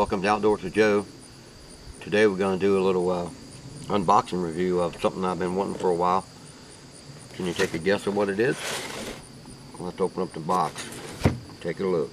Welcome to Outdoors with Joe. Today we're going to do a little uh, unboxing review of something I've been wanting for a while. Can you take a guess of what it is? Let's open up the box. Take a look.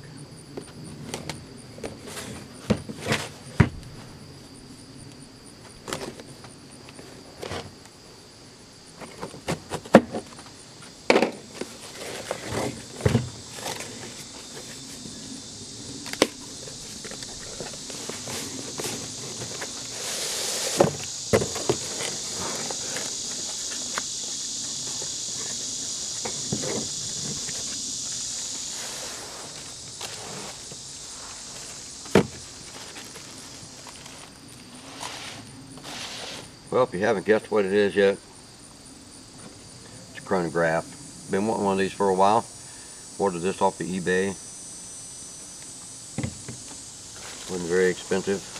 Well, if you haven't guessed what it is yet, it's a chronograph. Been wanting one of these for a while. Ordered this off of eBay. Wasn't very expensive.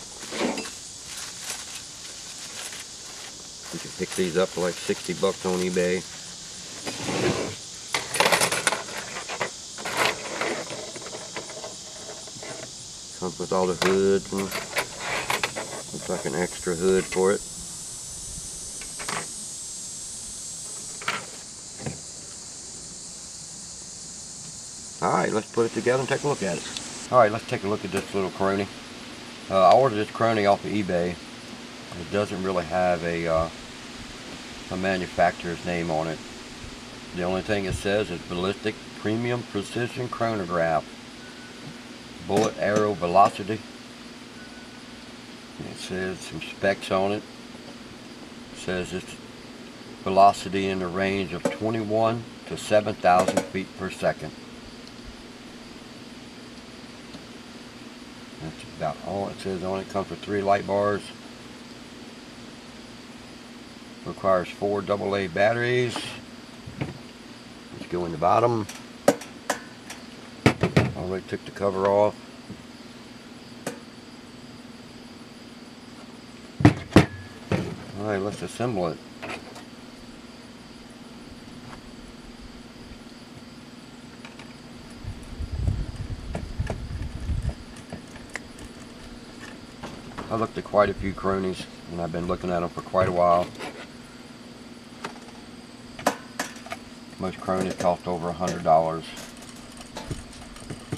You can pick these up for like 60 bucks on eBay. Comes with all the hoods and looks like an extra hood for it. Alright, let's put it together and take a look at it. Alright, let's take a look at this little chrony. Uh, I ordered this chrony off of eBay. It doesn't really have a, uh, a manufacturer's name on it. The only thing it says is Ballistic Premium Precision Chronograph. Bullet Arrow Velocity. It says some specs on it. It says it's velocity in the range of 21 to 7,000 feet per second. That's about all it says on it. Comes with three light bars. Requires four AA batteries. Let's go in the bottom. Already took the cover off. Alright, let's assemble it. I looked at quite a few chronies and I've been looking at them for quite a while. Most chronies cost over a hundred dollars.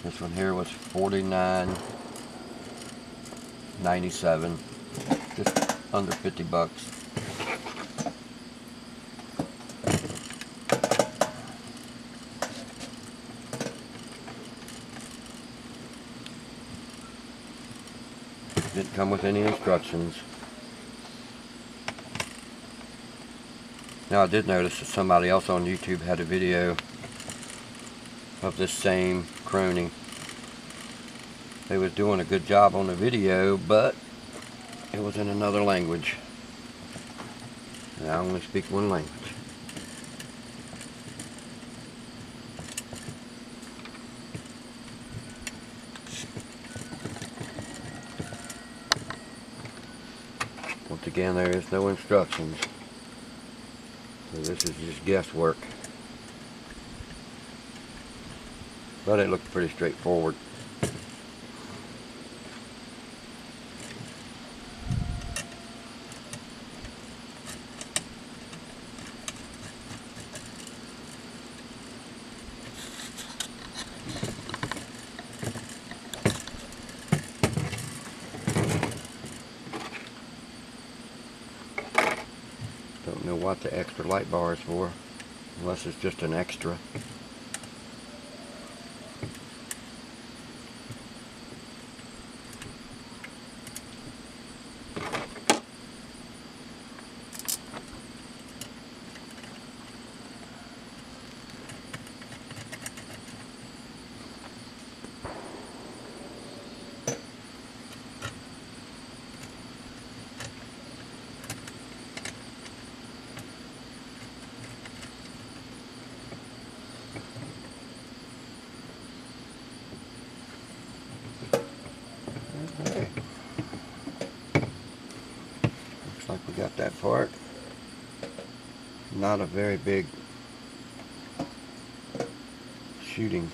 This one here was $49.97, just under 50 bucks. Didn't come with any instructions. Now I did notice that somebody else on YouTube had a video of this same chrony. They was doing a good job on the video, but it was in another language. And I only speak one language. Once again, there is no instructions. So this is just guesswork. But it looked pretty straightforward. Don't know what the extra light bar is for, unless it's just an extra. Okay. Looks like we got that part. Not a very big shooting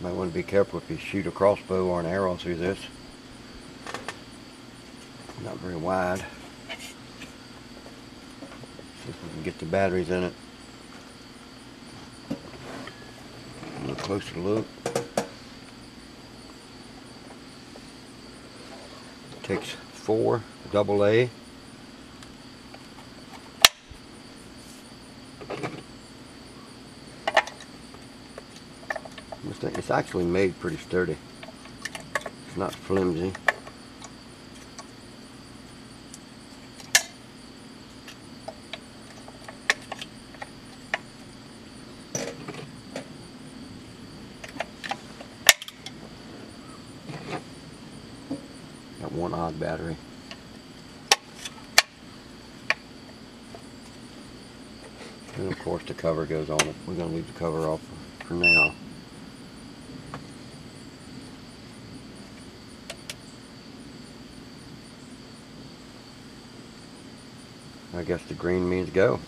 Might want to be careful if you shoot a crossbow or an arrow through this. Not very wide. See if we can get the batteries in it. A little closer look. Takes four double A. It's actually made pretty sturdy. It's not flimsy. One odd battery. And of course the cover goes on. We're going to leave the cover off for now. I guess the green means go.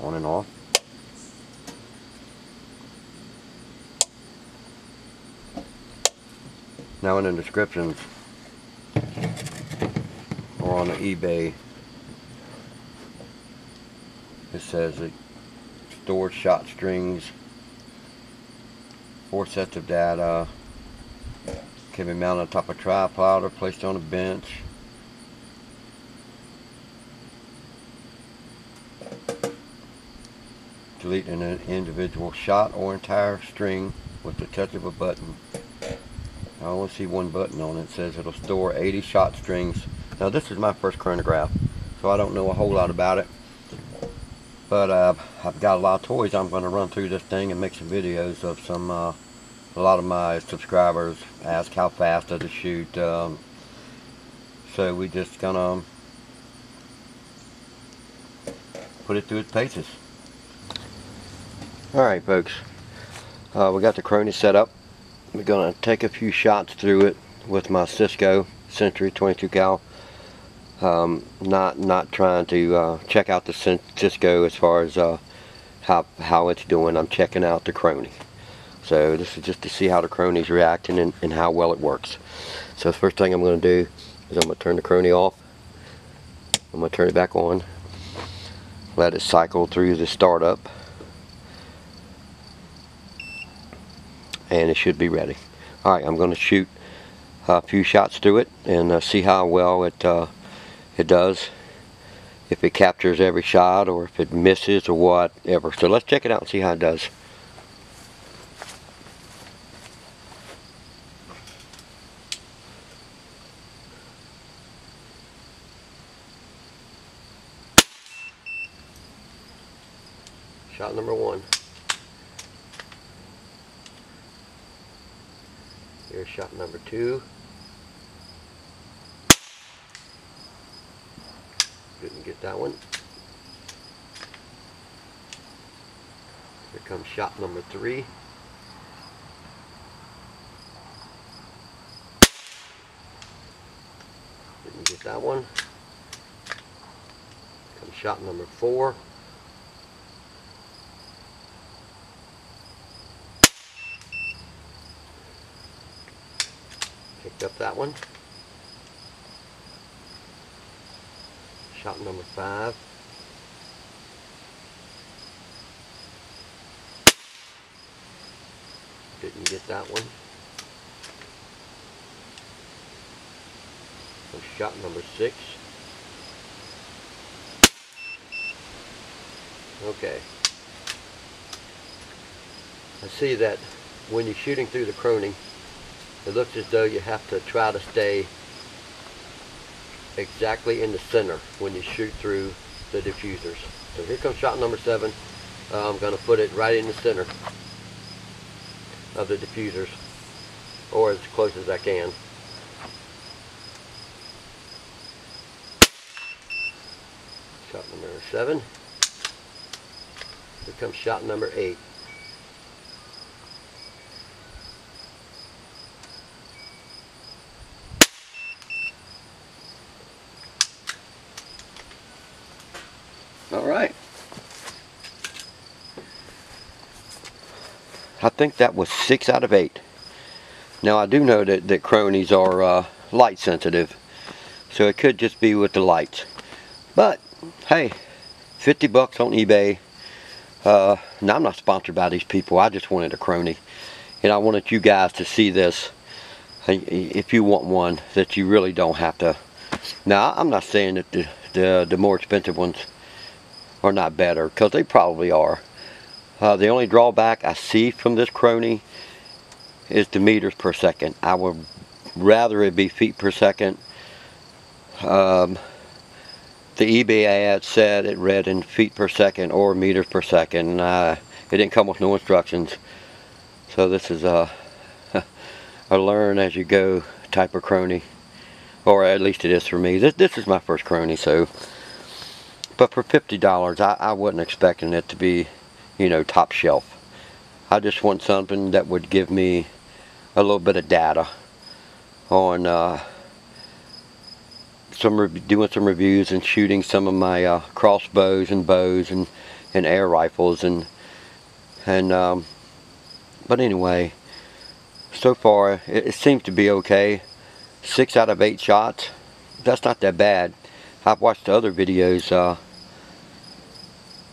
On and off. Now in the descriptions or on the eBay it says it stores shot strings, four sets of data, can be mounted on top of a tripod or placed on a bench. Delete an individual shot or entire string with the touch of a button. I only see one button on it. It says it'll store 80 shot strings. Now this is my first chronograph, so I don't know a whole lot about it. But uh, I've got a lot of toys. I'm going to run through this thing and make some videos of some uh, a lot of my subscribers ask how fast does it shoot um, so we're just gonna put it through its paces alright folks uh, we got the Chrony set up we're gonna take a few shots through it with my Cisco Century 22 cal um, not not trying to uh, check out the Cisco as far as uh, how, how it's doing I'm checking out the chrony. so this is just to see how the Chrony's reacting and, and how well it works. So the first thing I'm going to do is I'm going to turn the chrony off. I'm going to turn it back on. Let it cycle through the startup. And it should be ready. Alright, I'm going to shoot a few shots through it and uh, see how well it, uh, it does. If it captures every shot or if it misses or whatever. So let's check it out and see how it does. Shot number one. Shot number two. Didn't get that one. Here comes shot number three. Didn't get that one. Comes shot number four. Up that one. Shot number five. Didn't get that one. So shot number six. Okay. I see that when you're shooting through the Chrony, it looks as though you have to try to stay exactly in the center when you shoot through the diffusers. So here comes shot number seven. Uh, I'm going to put it right in the center of the diffusers or as close as I can. Shot number seven. Here comes shot number eight. All right. I think that was six out of eight. Now I do know that, that chronies are uh, light sensitive. So it could just be with the lights. But, hey, 50 bucks on eBay. Uh, now I'm not sponsored by these people. I just wanted a chrony. And I wanted you guys to see this. Uh, if you want one that you really don't have to. Now I'm not saying that the, the, the more expensive ones are not better. Because they probably are. Uh, the only drawback I see from this chrony is the meters per second. I would rather it be feet per second. Um, the eBay ad said it read in feet per second or meters per second. Uh, it didn't come with no instructions. So this is a, a learn as you go type of chrony. Or at least it is for me. This, this is my first chrony, so. But for $50, I, I wasn't expecting it to be you know, top shelf. I just want something that would give me a little bit of data on uh, some doing some reviews and shooting some of my uh, crossbows and bows and, and air rifles and and um, but anyway so far it, it seems to be okay six out of eight shots that's not that bad I've watched other videos uh,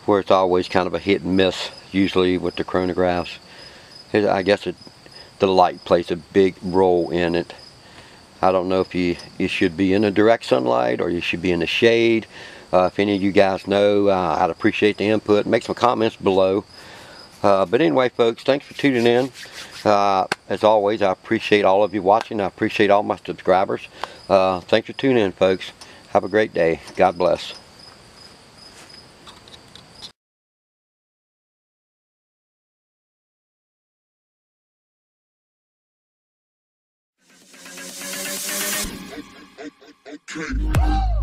where it's always kind of a hit and miss usually with the chronographs. I guess it, the light plays a big role in it. I don't know if you, you should be in a direct sunlight or you should be in the shade. Uh, if any of you guys know, uh, I'd appreciate the input. Make some comments below. Uh, but anyway, folks, thanks for tuning in. Uh, as always, I appreciate all of you watching. I appreciate all my subscribers. Uh, thanks for tuning in, folks. Have a great day. God bless. Okay.